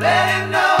Let him know.